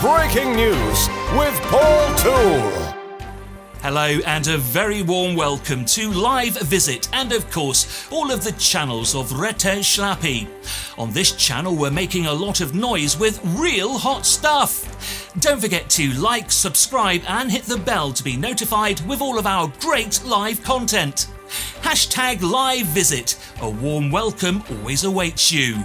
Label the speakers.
Speaker 1: breaking news with Paul Toole.
Speaker 2: Hello and a very warm welcome to Live Visit and of course all of the channels of Reto Schläppi. On this channel we're making a lot of noise with real hot stuff. Don't forget to like, subscribe and hit the bell to be notified with all of our great live content. Hashtag live visit. A warm welcome always awaits you.